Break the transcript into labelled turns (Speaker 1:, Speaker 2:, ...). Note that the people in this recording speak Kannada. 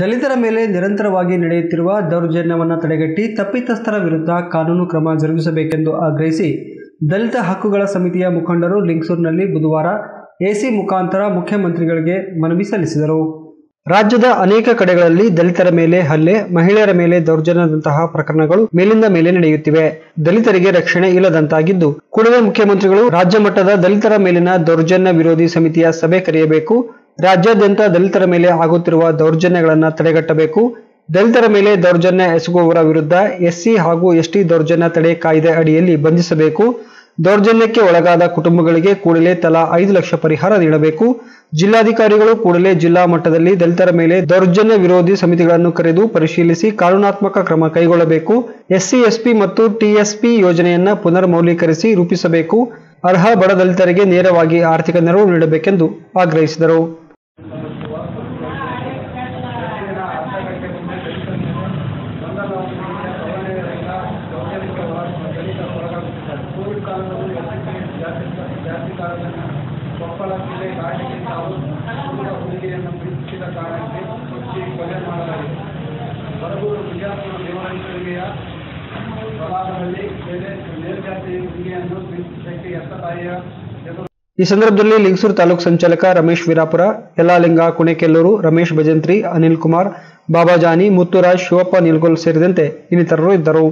Speaker 1: ದಲಿತರ ಮೇಲೆ ನಿರಂತರವಾಗಿ ನಡೆಯುತ್ತಿರುವ ದೌರ್ಜನ್ಯವನ್ನು ತಡೆಗಟ್ಟಿ ತಪ್ಪಿತಸ್ಥರ ವಿರುದ್ಧ ಕಾನೂನು ಕ್ರಮ ಜರುಗಿಸಬೇಕೆಂದು ಆಗ್ರಹಿಸಿ ದಲಿತ ಹಕ್ಕುಗಳ ಸಮಿತಿಯ ಮುಖಂಡರು ಲಿಂಗ್ಸೂರಿನಲ್ಲಿ ಬುಧವಾರ ಎಸಿ ಮುಖಾಂತರ ಮುಖ್ಯಮಂತ್ರಿಗಳಿಗೆ ಮನವಿ ಸಲ್ಲಿಸಿದರು. ರಾಜ್ಯದ ಅನೇಕ ಕಡೆಗಳಲ್ಲಿ ದಲಿತರ ಮೇಲೆ ಹಲ್ಲೆ, ಮಹಿಳೆಯರ ಮೇಲೆ ದೌರ್ಜನ್ಯದಂತಹ ಪ್ರಕರಣಗಳು ಮೇಲಿಂದ ಮೇಲೆ ನಡೆಯುತ್ತಿವೆ. ದಲಿತರಿಗೆ ರಕ್ಷಣೆ ಇಲ್ಲದಂತಾಗಿದ್ದು, ಕೂಡಲೇ ಮುಖ್ಯಮಂತ್ರಿಗಳು ರಾಜ್ಯ ಮಟ್ಟದ ದಲಿತರ ಮೇಲಿನ ದೌರ್ಜನ್ಯ ವಿರೋಧಿ ಸಮಿತಿಯ ಸಭೆ ಕರೆಯಬೇಕು. ರಾಜ್ಯಾದ್ಯಂತ ದಲಿತರ ಮೇಲೆ ಆಗುತ್ತಿರುವ ದೌರ್ಜನ್ಯಗಳನ್ನು ತಡೆಗಟ್ಟಬೇಕು. ದಲಿತರ ಮೇಲೆ ದೌರ್ಜನ್ಯ ಎಸಗುವವರ ವಿರುದ್ಧ ಎಸ್ಸಿ ಹಾಗೂ ಎಸ್ಟಿ ದೌರ್ಜನ್ಯ ತಡೆ ಕಾಯ್ದೆ ಅಡಿಯಲ್ಲಿ ಬಂಧಿಸಬೇಕು. ದೌರ್ಜನ್ಯಕ್ಕೆ ಒಳಗಾದ ಕುಟುಂಬಗಳಿಗೆ ಕೂಡಲೇ ತಲಾ ಐದು ಲಕ್ಷ ಪರಿಹಾರ ನೀಡಬೇಕು. ಜಿಲ್ಲಾಧಿಕಾರಿಗಳು ಕೂಡಲೇ ಜಿಲ್ಲಾ ಮಟ್ಟದಲ್ಲಿ ದಲಿತರ ಮೇಲೆ ದೌರ್ಜನ್ಯ ವಿರೋಧಿ ಸಮಿತಿಗಳನ್ನು ಕರೆದು ಪರಿಶೀಲಿಸಿ ಕಾನೂನಾತ್ಮಕ ಕ್ರಮ ಕೈಗೊಳ್ಳಬೇಕು. ಎಸ್ಸಿ, ಎಸ್ಪಿ ಮತ್ತು ಟಿಎಸ್ಪಿ ಯೋಜನೆಯನ್ನು ಪುನರ್ ಮೌಲ್ಯೀಕರಿಸಿ ರೂಪಿಸಬೇಕು. ಅರ್ಹ ಬಡ ದಲಿತರಿಗೆ ನೇರವಾಗಿ ಆರ್ಥಿಕ ನೆರವು ನೀಡಬೇಕೆಂದು ಆಗ್ರಹಿಸಿದರು.
Speaker 2: ಕೋವಿಡ್ ಕಾಲದಲ್ಲಿ ಜಾಸ್ತಿ ಜಾಸ್ತಿ ಕಾಲದಲ್ಲಿ ಕೊಪ್ಪಳ ಜಿಲ್ಲೆ ಘಾಟಿಗೆ ತಾವು ಹುಡುಗ ಹುಡುಗಿಯನ್ನು ಪ್ರೀತಿಸಿದ ಕಾರಣಕ್ಕೆ ಕೊಚ್ಚಿ ಕೊಲೆ ಮಾಡಲಾಗಿದೆ ಬರಗೂರು ಬಿಜಾಪುರ ದೇವರಹಳ್ಳಿಯ ಪ್ರವಾಹದಲ್ಲಿ ಬೇರೆ ಮೇಲ್ಜಾತಿ ಹುಡುಗಿಯನ್ನು ಪ್ರೀತಿಸಕ್ಕೆ ಎತ್ತ ತಾಯಿಯ ಎದುರು
Speaker 1: ಈ ಸಂದರ್ಭದಲ್ಲಿ ಲಿಂಗಸೂರು ತಾಲೂಕು ಸಂಚಾಲಕ ರಮೇಶ್ ವೀರಾಪುರ, ಯಲ್ಲಾಲಿಂಗ, ಕುಣೆಕೆಲ್ಲೂರು ರಮೇಶ್ ಭಜಂತ್ರಿ, ಅನಿಲ್ ಕುಮಾರ್ ಬಾಬಾಜಾನಿ ಮುತ್ತುರಾಜ್, ಶಿವಪ್ಪ, ನಿಲ್ಗೋಲ್ ಸೇರಿದಂತೆ ಇನ್ನಿತರರು ಇದ್ದರು.